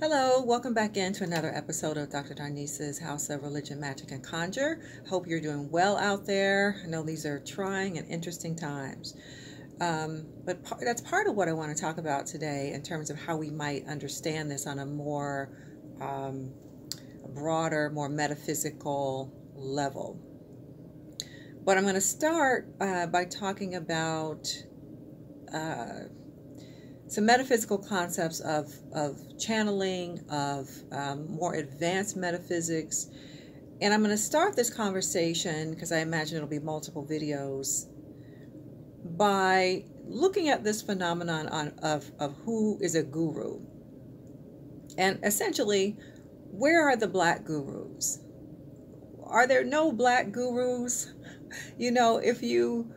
Hello, welcome back into another episode of Dr. Darnise's House of Religion, Magic, and Conjure. Hope you're doing well out there. I know these are trying and interesting times. Um, but par- that's part of what I want to talk about today in terms of how we might understand this on a more um, broader, more metaphysical level. But I'm going to start uh, by talking about. Uh, some metaphysical concepts of, of channeling, of um, more advanced metaphysics. And I'm going to start this conversation, because I imagine it'll be multiple videos, by looking at this phenomenon on, of, of who is a guru. And essentially, where are the black gurus? Are there no black gurus? You know, if you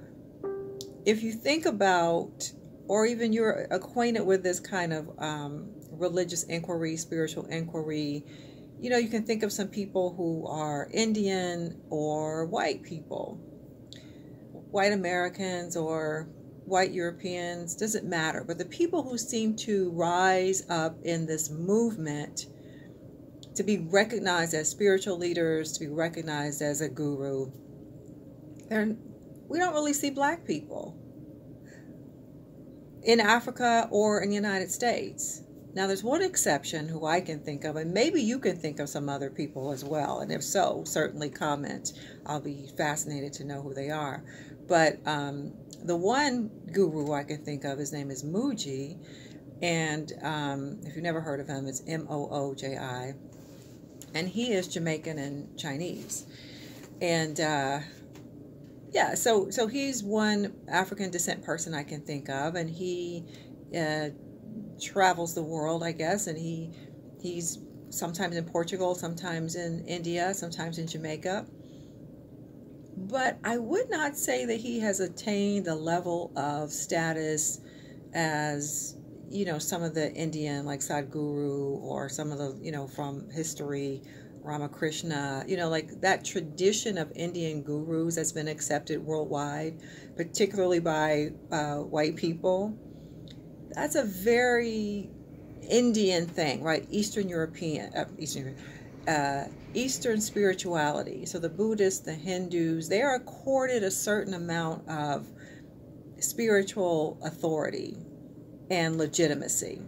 if you think about or even you're acquainted with this kind of um, religious inquiry, spiritual inquiry, you know, you can think of some people who are Indian or white people, white Americans or white Europeans, doesn't matter. But the people who seem to rise up in this movement to be recognized as spiritual leaders, to be recognized as a guru, we don't really see black people in Africa or in the United States. Now, there's one exception who I can think of, and maybe you can think of some other people as well. And if so, certainly comment. I'll be fascinated to know who they are. But um, the one guru I can think of, his name is Mooji. And um, if you've never heard of him, it's M O O J I. And he is Jamaican and Chinese. And uh, yeah, so so he's one African descent person I can think of, and he uh, travels the world, I guess, and he he's sometimes in Portugal, sometimes in India, sometimes in Jamaica. But I would not say that he has attained the level of status as you know some of the Indian like Sadhguru or some of the you know from history Ramakrishna, you know, like that tradition of Indian gurus that's been accepted worldwide, particularly by uh, white people. That's a very Indian thing, right? Eastern European, uh, Eastern, uh, Eastern spirituality. So the Buddhists, the Hindus, they are accorded a certain amount of spiritual authority and legitimacy.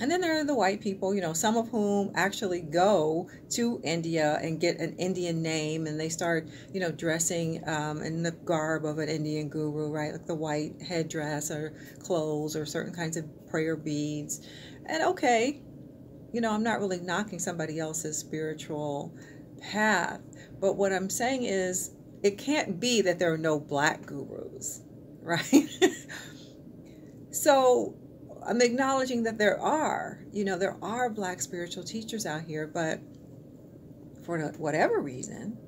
And then there are the white people, you know, some of whom actually go to India and get an Indian name and they start, you know, dressing um, in the garb of an Indian guru, right? Like the white headdress or clothes or certain kinds of prayer beads. And okay, you know, I'm not really knocking somebody else's spiritual path. But what I'm saying is, it can't be that there are no black gurus, right? so I'm acknowledging that there are, you know, there are black spiritual teachers out here, but for whatever reason,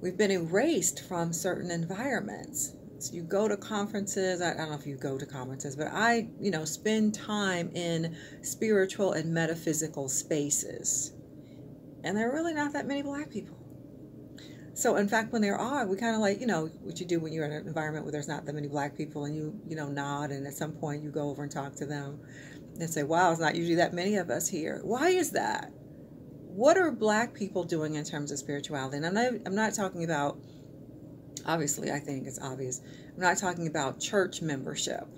we've been erased from certain environments. So you go to conferences, I don't know if you go to conferences, but I, you know, spend time in spiritual and metaphysical spaces. And there are really not that many black people. So in fact, when there are, we kind of like, you know, what you do when you're in an environment where there's not that many black people and you, you know, nod and at some point you go over and talk to them and say, wow, it's not usually that many of us here. Why is that? What are black people doing in terms of spirituality? And I'm not, I'm not talking about, obviously, I think it's obvious. I'm not talking about church membership.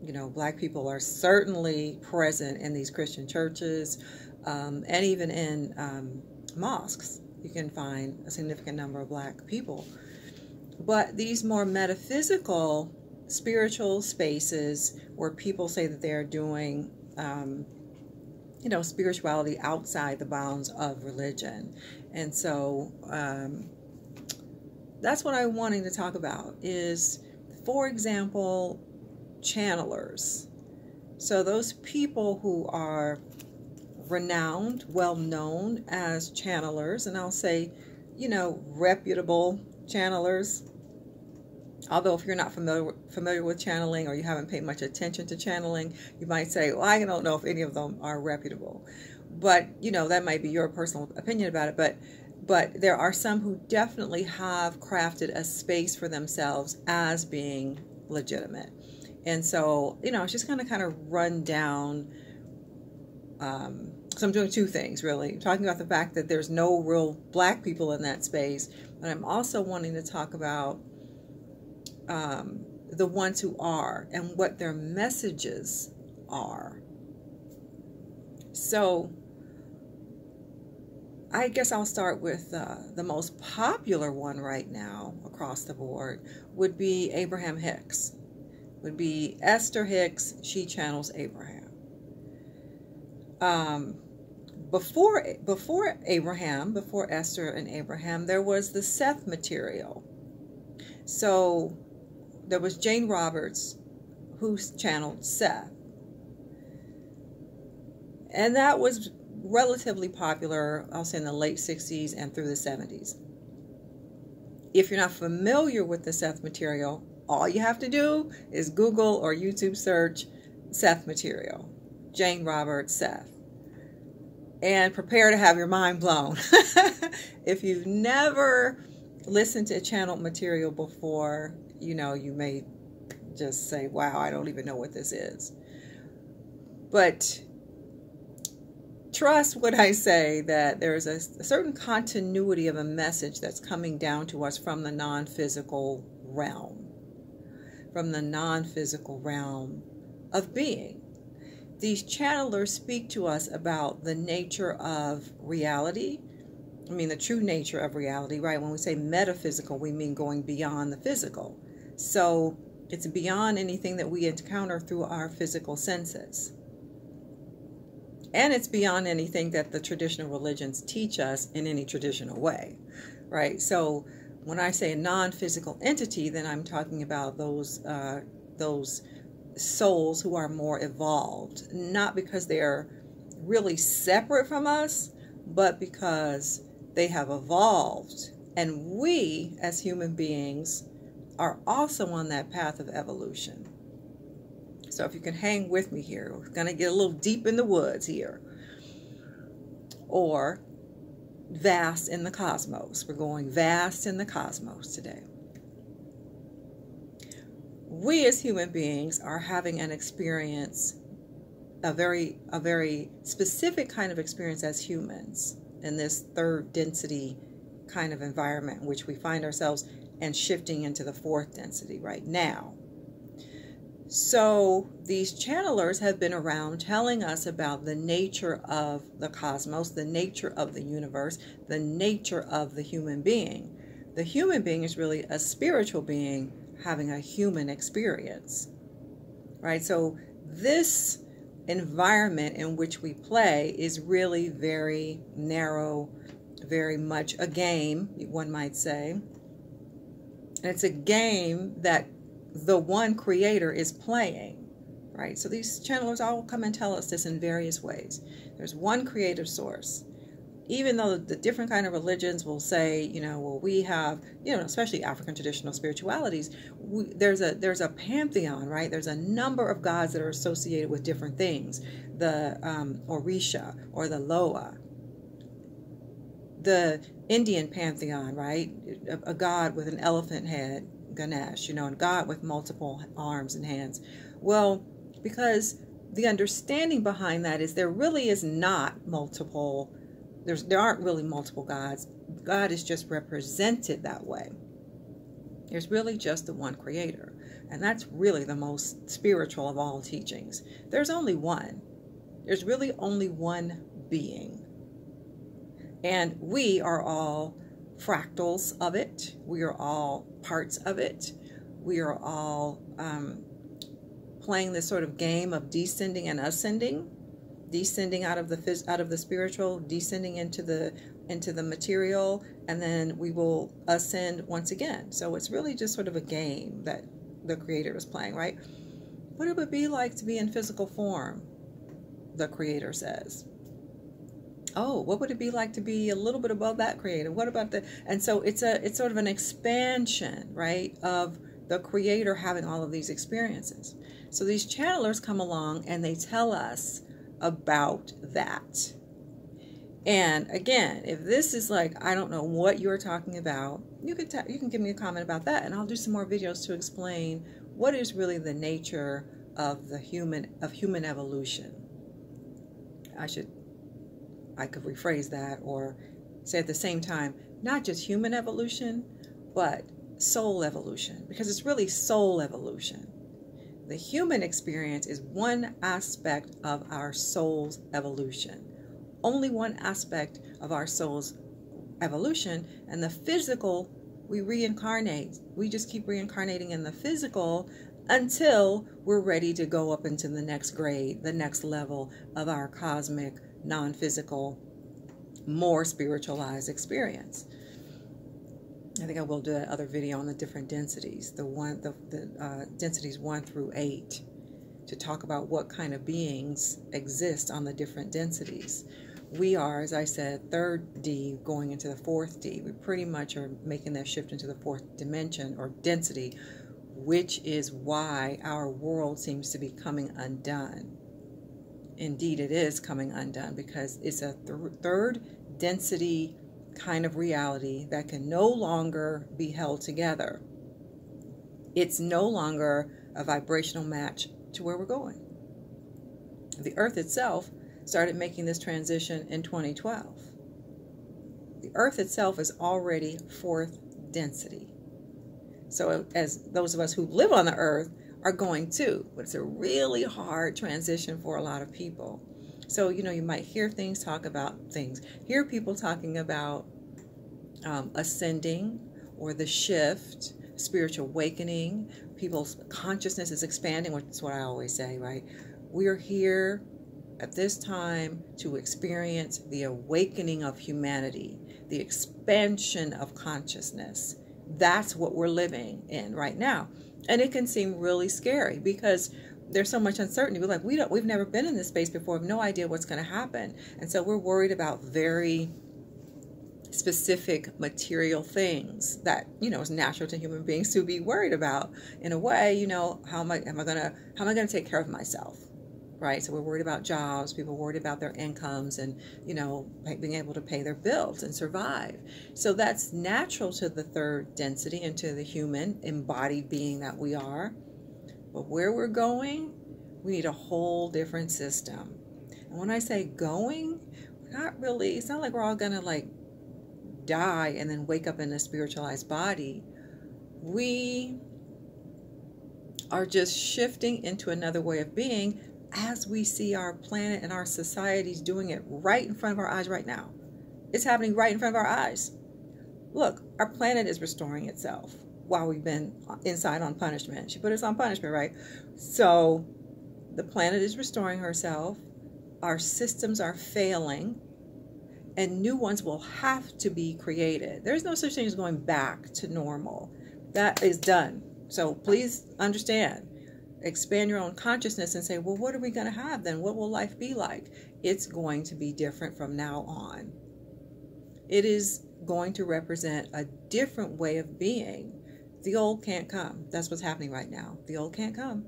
You know, black people are certainly present in these Christian churches um, and even in um, mosques you can find a significant number of black people. But these more metaphysical, spiritual spaces where people say that they're doing, um, you know, spirituality outside the bounds of religion. And so um, that's what I'm wanting to talk about is, for example, channelers. So those people who are renowned, well known as channelers, and I'll say, you know, reputable channelers. Although, if you're not familiar familiar with channeling or you haven't paid much attention to channeling, you might say, "Well, I don't know if any of them are reputable." But you know, that might be your personal opinion about it. But but there are some who definitely have crafted a space for themselves as being legitimate. And so, you know, it's just going to kind of run down um, so I'm doing two things really. I'm talking about the fact that there's no real black people in that space, but I'm also wanting to talk about um, the ones who are and what their messages are. So I guess I'll start with uh, the most popular one right now across the board would be Abraham Hicks. Would be Esther Hicks. She channels Abraham. Um, before before Abraham, before Esther and Abraham, there was the Seth material. So there was Jane Roberts, who channeled Seth, and that was relatively popular, I'll say in the late 60s and through the 70s. If you're not familiar with the Seth material, all you have to do is Google or YouTube search Seth material, Jane Roberts Seth, and prepare to have your mind blown. if you've never listened to channeled material before, you know, you may just say, wow, I don't even know what this is. But trust what I say that there's a, a, certain continuity of a message that's coming down to us from the non physical realm, from the non physical realm of being. These channelers speak to us about the nature of reality. I mean, the true nature of reality, right? When we say metaphysical, we mean going beyond the physical. So it's beyond anything that we encounter through our physical senses and it's beyond anything that the traditional religions teach us in any traditional way right so when i say a non-physical entity then i'm talking about those uh, those souls who are more evolved not because they're really separate from us but because they have evolved and we as human beings are also on that path of evolution so if you can hang with me here, we're going to get a little deep in the woods here. Or vast in the cosmos. We're going vast in the cosmos today. We as human beings are having an experience, a very, a very specific kind of experience as humans in this third density kind of environment in which we find ourselves and shifting into the fourth density right now. So these channelers have been around telling us about the nature of the cosmos, the nature of the universe, the nature of the human being. The human being is really a spiritual being having a human experience. Right? So this environment in which we play is really very narrow, very much a game, one might say. And it's a game that the one creator is playing, right? So these channelers all come and tell us this in various ways. There's one creative source. Even though the different kind of religions will say, you know, well, we have, you know, especially African traditional spiritualities, we, there's a there's a pantheon, right? There's a number of gods that are associated with different things. The um, Orisha or the Loa, the Indian pantheon, right? A, a god with an elephant head, Ganesh, you know, and God with multiple arms and hands. Well, because the understanding behind that is there really is not multiple there's there aren't really multiple gods. God is just represented that way. There's really just the one creator. And that's really the most spiritual of all teachings. There's only one. There's really only one being. And we are all fractals of it. We are all parts of it. We are all um, playing this sort of game of descending and ascending, descending out of the out of the spiritual, descending into the into the material, and then we will ascend once again. So it's really just sort of a game that the creator is playing, right? What it would be like to be in physical form, the creator says oh what would it be like to be a little bit above that creator what about the and so it's a it's sort of an expansion right of the creator having all of these experiences so these channelers come along and they tell us about that and again if this is like i don't know what you're talking about you can t- you can give me a comment about that and i'll do some more videos to explain what is really the nature of the human of human evolution I should, I could rephrase that or say at the same time, not just human evolution, but soul evolution, because it's really soul evolution. The human experience is one aspect of our soul's evolution, only one aspect of our soul's evolution, and the physical, we reincarnate. We just keep reincarnating in the physical until we're ready to go up into the next grade, the next level of our cosmic, non physical, more spiritualized experience. I think I will do that other video on the different densities, the one, the, the uh, densities one through eight, to talk about what kind of beings exist on the different densities. We are, as I said, third D going into the fourth D. We pretty much are making that shift into the fourth dimension or density, which is why our world seems to be coming undone. Indeed, it is coming undone because it's a th- third density kind of reality that can no longer be held together. It's no longer a vibrational match to where we're going. The Earth itself started making this transition in 2012. The Earth itself is already fourth density. So, as those of us who live on the Earth are going too, but it's a really hard transition for a lot of people. So, you know, you might hear things talk about things, hear people talking about um, ascending or the shift, spiritual awakening. People's consciousness is expanding, which is what I always say, right? We are here at this time to experience the awakening of humanity, the expansion of consciousness. That's what we're living in right now. And it can seem really scary because there's so much uncertainty. We're like, we don't, we've never been in this space before. We have no idea what's going to happen. And so we're worried about very specific material things that you know is natural to human beings to be worried about in a way you know how am i am i gonna how am i gonna take care of myself right so we're worried about jobs people worried about their incomes and you know being able to pay their bills and survive so that's natural to the third density and to the human embodied being that we are but where we're going, we need a whole different system. And when I say going, we're not really, it's not like we're all gonna like die and then wake up in a spiritualized body. We are just shifting into another way of being as we see our planet and our societies doing it right in front of our eyes right now. It's happening right in front of our eyes. Look, our planet is restoring itself while we've been inside on punishment. She put us on punishment, right? So the planet is restoring herself. Our systems are failing, and new ones will have to be created. There's no such thing as going back to normal. That is done. So please understand. Expand your own consciousness and say, well, what are we going to have then? What will life be like? It's going to be different from now on. It is going to represent a different way of being the old can't come. That's what's happening right now. The old can't come.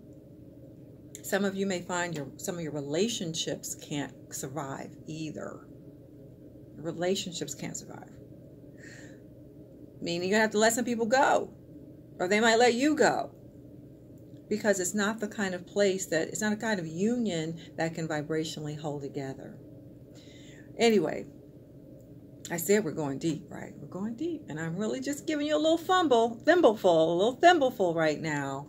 Some of you may find your some of your relationships can't survive either. Relationships can't survive. Meaning gonna have to let some people go. Or they might let you go. Because it's not the kind of place that it's not a kind of union that can vibrationally hold together. Anyway, I said we're going deep, right? We're going deep. And I'm really just giving you a little fumble, thimbleful, a little thimbleful right now.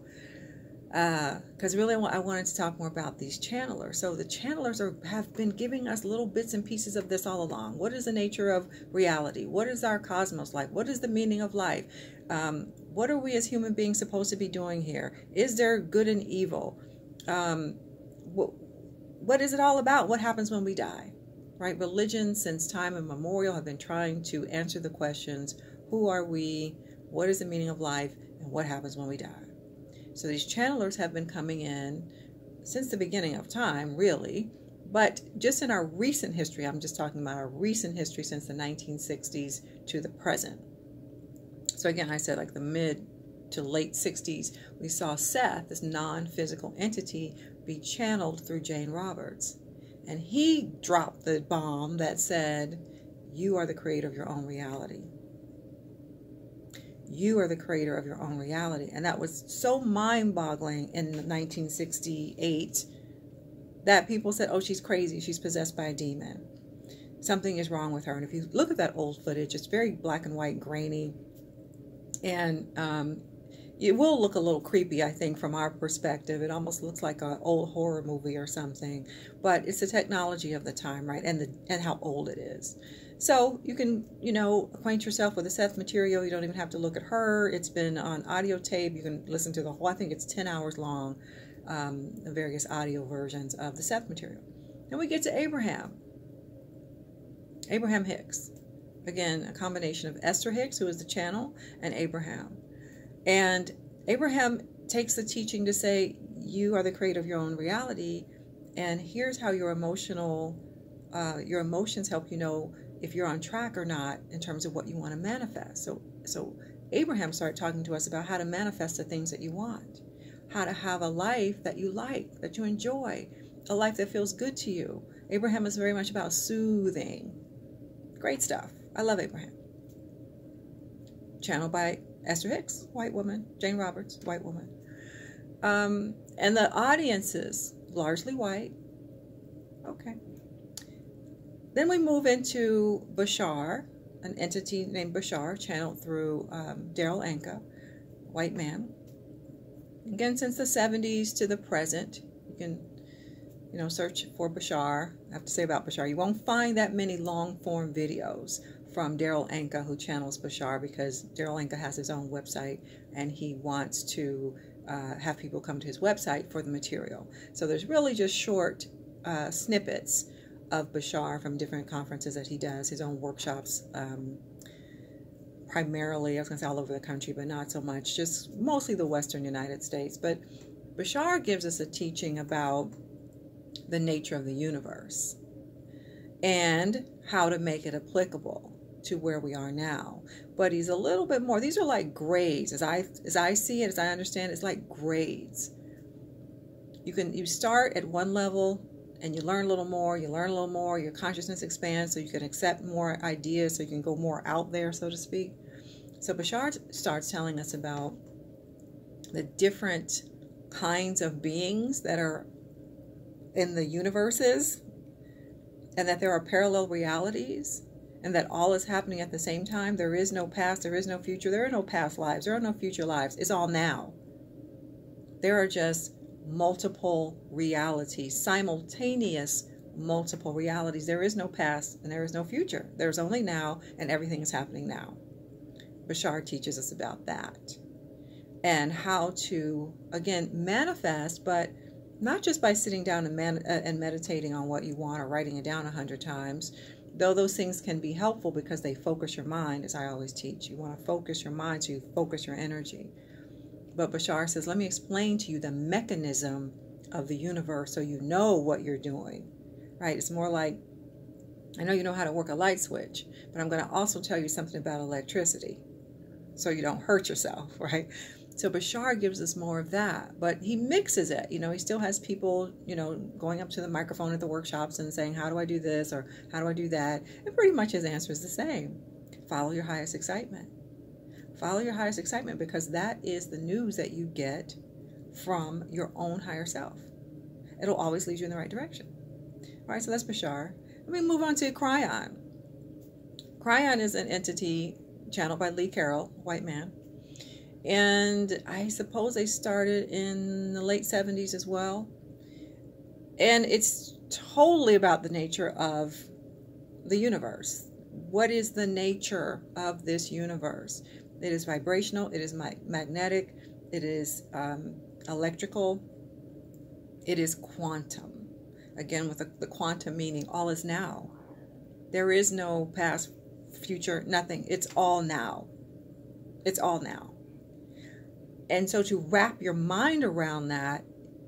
Because uh, really, I wanted to talk more about these channelers. So the channelers are, have been giving us little bits and pieces of this all along. What is the nature of reality? What is our cosmos like? What is the meaning of life? Um, what are we as human beings supposed to be doing here? Is there good and evil? Um, what, what is it all about? What happens when we die? Right? Religion, since time immemorial, have been trying to answer the questions who are we? What is the meaning of life? And what happens when we die? So these channelers have been coming in since the beginning of time, really. But just in our recent history, I'm just talking about our recent history since the 1960s to the present. So again, I said like the mid to late 60s, we saw Seth, this non physical entity, be channeled through Jane Roberts. And he dropped the bomb that said, You are the creator of your own reality. You are the creator of your own reality. And that was so mind boggling in 1968 that people said, oh, she's crazy, she's possessed by a demon. Something is wrong with her. And if you look at that old footage, it's very black and white, grainy. And um, it will look a little creepy, I think, from our perspective. It almost looks like an old horror movie or something. But it's the technology of the time, right? And the and how old it is. So you can, you know, acquaint yourself with the Seth material. You don't even have to look at her. It's been on audio tape. You can listen to the whole. I think it's ten hours long um, various audio versions of the Seth material. Then we get to Abraham. Abraham Hicks. Again, a combination of Esther Hicks, who is the channel, and Abraham. And Abraham takes the teaching to say, you are the creator of your own reality, and here's how your emotional, uh, your emotions help you know if you're on track or not in terms of what you want to manifest. So, so Abraham started talking to us about how to manifest the things that you want how to have a life that you like, that you enjoy, a life that feels good to you. Abraham is very much about soothing. Great stuff. I love Abraham. Channeled by Esther Hicks, white woman, Jane Roberts, white woman. Um, and the audiences, largely white. Okay. Then we move into Bashar, an entity named Bashar, channeled through um, Darryl Anka, white man again since the 70s to the present you can you know search for bashar i have to say about bashar you won't find that many long form videos from Darryl anka who channels bashar because Darryl anka has his own website and he wants to uh, have people come to his website for the material so there's really just short uh, snippets of bashar from different conferences that he does his own workshops um, primarily, I was going to say all over the country, but not so much, just mostly the Western United States. But Bashar gives us a teaching about the nature of the universe and how to make it applicable to where we are now. But he's a little bit more, these are like grades. As I as I see it, as I understand it, it's like grades. You can you start at one level and you learn a little more, you learn a little more, your consciousness expands so you can accept more ideas, so you can go more out there, so to speak. So Bashar starts telling us about the different kinds of beings that are in the universes and that there are parallel realities and that all is happening at the same time. There is no past, there is no future, there are no past lives, there are no future lives. It's all now. There are just multiple realities, simultaneous multiple realities. There is no past and there is no future. There's only now, and everything is happening now. Bashar teaches us about that and how to, again, manifest, but not just by sitting down and, man- uh, and meditating on what you want or writing it down a hundred times, though those things can be helpful because they focus your mind, as I always teach. You want to focus your mind so you focus your energy. But Bashar says, let me explain to you the mechanism of the universe so you know what you're doing. Right? It's more like I know you know how to work a light switch, but I'm going to also tell you something about electricity so you don't hurt yourself, right? So Bashar gives us more of that, but he mixes it. You know, he still has people, you know, going up to the microphone at the workshops and saying, How do I do this? or How do I do that? And pretty much his answer is the same follow your highest excitement. Follow your highest excitement because that is the news that you get from your own higher self. It'll always lead you in the right direction. All right, so that's Bashar. Let me move on to Kryon. Kryon is an entity channeled by Lee Carroll, white man. And I suppose they started in the late 70s as well. And it's totally about the nature of the universe. What is the nature of this universe? It is vibrational, it is magnetic, it is um, electrical, it is quantum. Again, with the, the quantum meaning, all is now. There is no past, future, nothing. It's all now. It's all now. And so to wrap your mind around that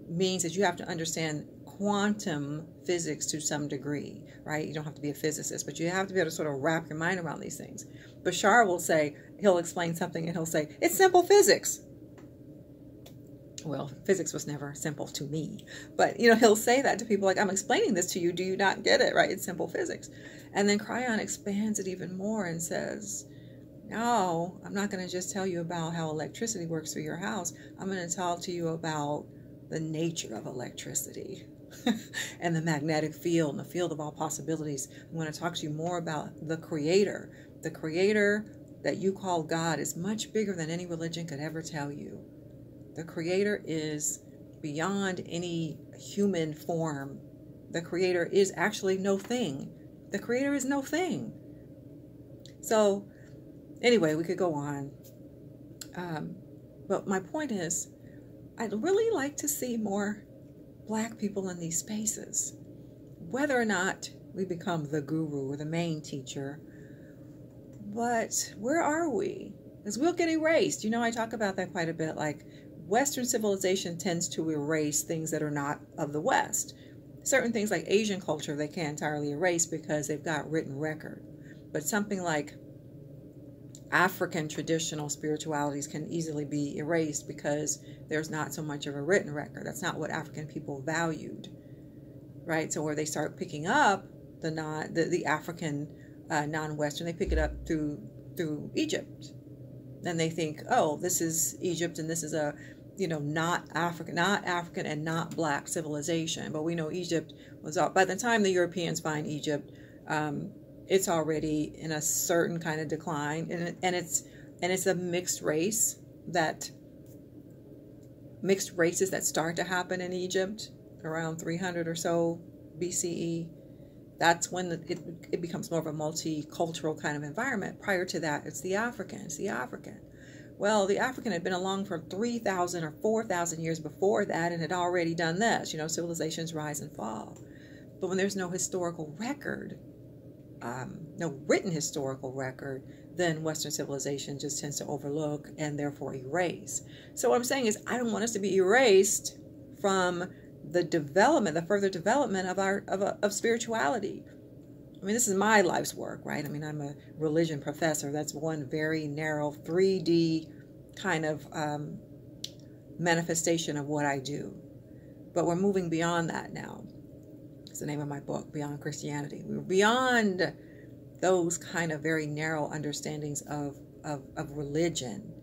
means that you have to understand quantum physics to some degree, right? You don't have to be a physicist, but you have to be able to sort of wrap your mind around these things. Bashar will say, he'll explain something and he'll say, it's simple physics. Well, physics was never simple to me, but you know, he'll say that to people like, I'm explaining this to you. Do you not get it? Right? It's simple physics. And then Kryon expands it even more and says, No, I'm not going to just tell you about how electricity works through your house. I'm going to talk to you about the nature of electricity. and the magnetic field and the field of all possibilities. I'm going to talk to you more about the creator. The creator that you call God is much bigger than any religion could ever tell you. The creator is beyond any human form. The creator is actually no thing. The creator is no thing. So, anyway, we could go on. Um, but my point is, I'd really like to see more black people in these spaces. Whether or not we become the guru or the main teacher, but where are we? Because we'll get erased. You know, I talk about that quite a bit. Like, Western civilization tends to erase things that are not of the West. Certain things like Asian culture, they can't entirely erase because they've got written record. But something like African traditional spiritualities can easily be erased because there's not so much of a written record. That's not what African people valued, right? So where they start picking up the non the, the African uh, non-Western, they pick it up through through Egypt. and they think, oh, this is Egypt, and this is a you know not African, not African, and not black civilization. But we know Egypt was all. By the time the Europeans find Egypt. Um, it's already in a certain kind of decline and, and it's and it's a mixed race that mixed races that start to happen in Egypt around 300 or so BCE that's when the, it, it becomes more of a multicultural kind of environment. Prior to that it's the African it's the African. Well the African had been along for 3,000 or 4,000 years before that and had already done this you know civilizations rise and fall. But when there's no historical record um, no written historical record, then Western civilization just tends to overlook and therefore erase. So what I'm saying is, I don't want us to be erased from the development, the further development of our of, of spirituality. I mean, this is my life's work, right? I mean, I'm a religion professor. That's one very narrow 3D kind of um, manifestation of what I do. But we're moving beyond that now. It's the name of my book, Beyond Christianity. We're beyond those kind of very narrow understandings of, of, of religion.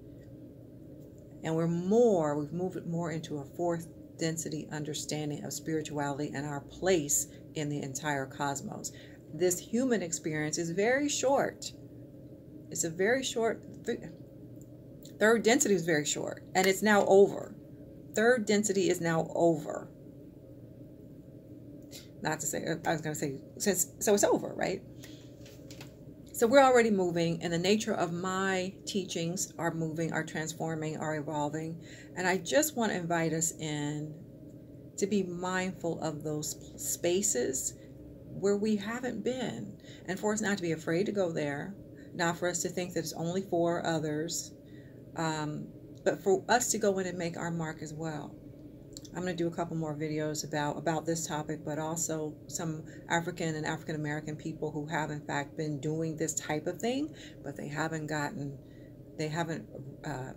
And we're more, we've moved more into a fourth density understanding of spirituality and our place in the entire cosmos. This human experience is very short. It's a very short, third density is very short, and it's now over. Third density is now over not to say I was going to say since so it's over, right? So we're already moving, and the nature of my teachings are moving, are transforming, are evolving, and I just want to invite us in to be mindful of those spaces where we haven't been, and for us not to be afraid to go there, not for us to think that it's only for others, um, but for us to go in and make our mark as well. I'm going to do a couple more videos about about this topic, but also some African and African American people who have in fact been doing this type of thing, but they haven't gotten, they haven't uh,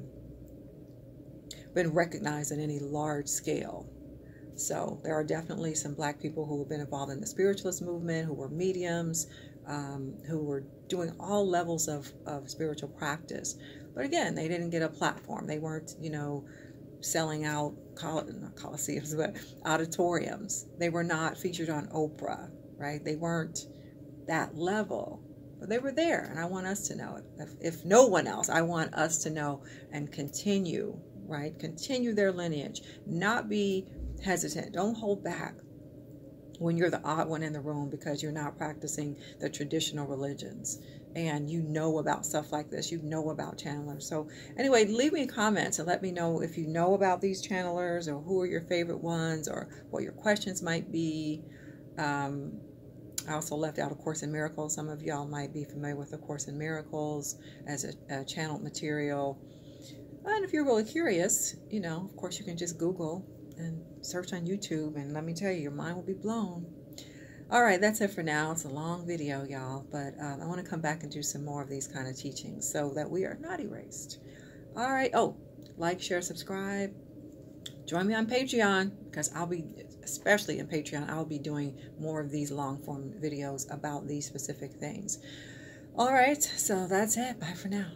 been recognized in any large scale. So there are definitely some black people who have been involved in the spiritualist movement, who were mediums, um, who were doing all levels of, of spiritual practice. But again, they didn't get a platform. They weren't, you know, selling out col- not coliseums but auditoriums. They were not featured on oprah right? They weren't that level but they were there and i want us to know. If, if no one else i want us to know and continue right? Continue their lineage. Not be hesitant. Don't hold back when you're the odd one in the room because you're not practicing the traditional religions and you know about stuff like this, you know about channelers. So, anyway, leave me comments and let me know if you know about these channelers or who are your favorite ones or what your questions might be. Um, I also left out A Course in Miracles. Some of y'all might be familiar with A Course in Miracles as a, a channeled material. And if you're really curious, you know, of course, you can just Google and search on YouTube, and let me tell you, your mind will be blown. All right, that's it for now. It's a long video, y'all, but um, I want to come back and do some more of these kind of teachings so that we are not erased. All right. Oh, like, share, subscribe. Join me on Patreon because I'll be, especially in Patreon, I'll be doing more of these long form videos about these specific things. All right, so that's it. Bye for now.